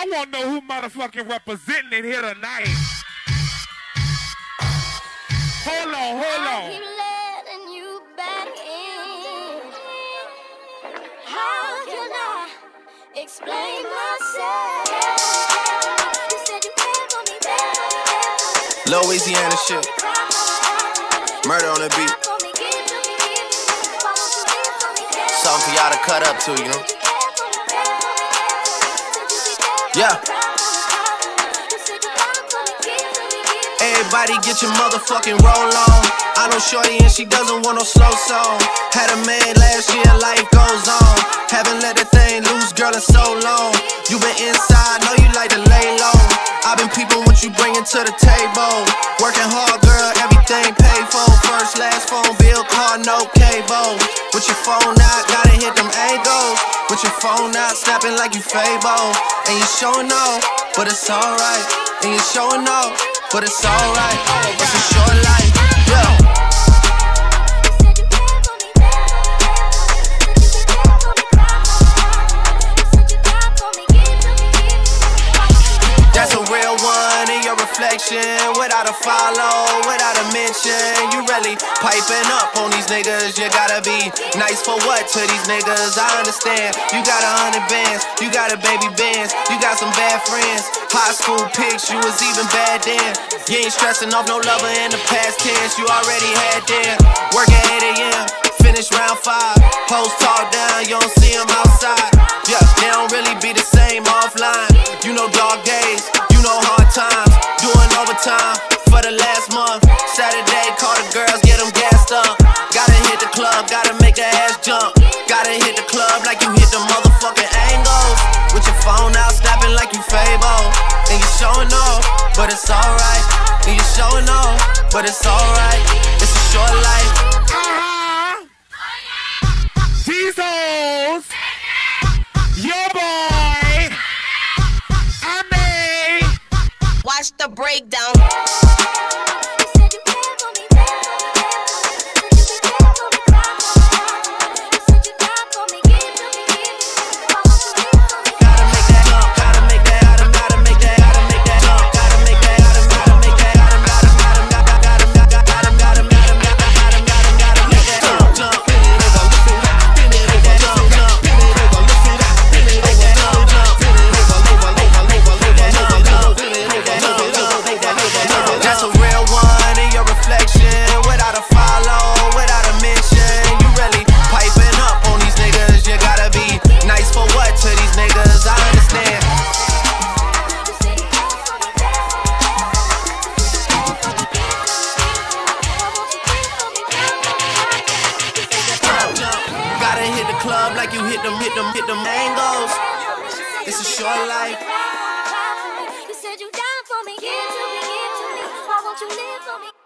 I want to know who motherfucking representing it here tonight. Hold on, hold on. explain myself. Louisiana shit. Murder on the beat. Something for y'all to cut up to, you know? Yeah. Everybody get your motherfucking roll on. I know Shorty and she doesn't want no slow song. Had a man last year, life goes on. Haven't let the thing loose, girl, in so long. You been inside, know you like to lay low. I've been peeping what you bringing to the table. Working hard, First, phone bill, car, no cable. With your phone out, gotta hit them angles. With your phone out, snapping like you Fable. And you showing off, but it's alright. And you showing off, but it's alright. It's a short life, reflection. Without a follow, without a mention. You really piping up on these niggas. You gotta be nice for what to these niggas? I understand. You got a hundred bands, you got a baby bands, you got some bad friends. High school pics, you was even bad then. You ain't stressing off no lover in the past tense. You already had them. Work at 8 a.m. Finish round five. Post talk down, you don't see them outside. Yeah, they don't really be the same offline. Last month. Saturday, call the girls, get them gassed up. Gotta hit the club, gotta make the ass jump. Gotta hit the club like you hit the motherfucking angles. With your phone out, snapping like you Fable. And you showing off, but it's alright. And you showing off, but it's alright. It's a short life. These hoes. Your boy. I mean. Watch the breakdown. Club like you hit them, hit them, hit them angles. It's a short life. You said you down for me, give to me, give to me. Why won't you live for me?